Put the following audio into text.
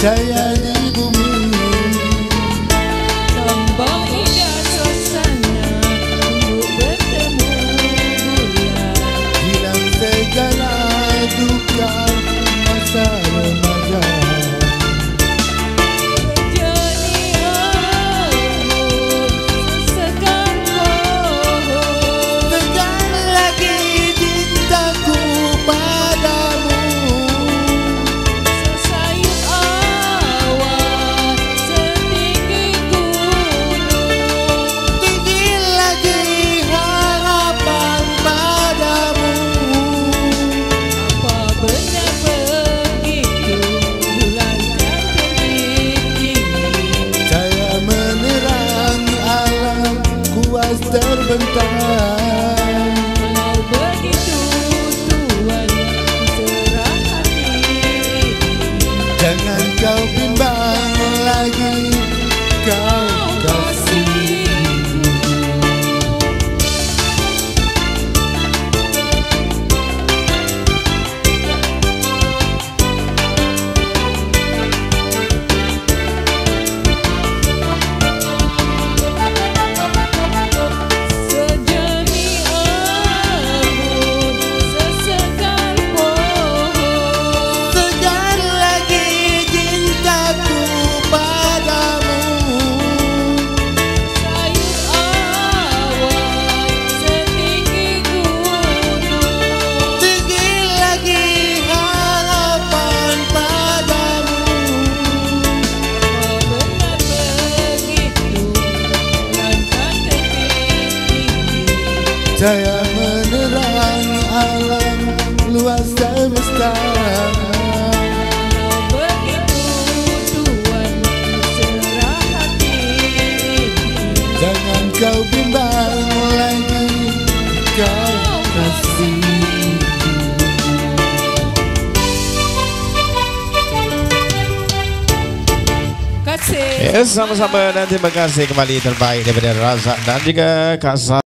Yeah. cahaya menerang alam luas semesta. Kau bimbang lagi Kau kasih. Kasih Sama-sama dan terima kasih kembali terbaik daripada Razak dan juga Kak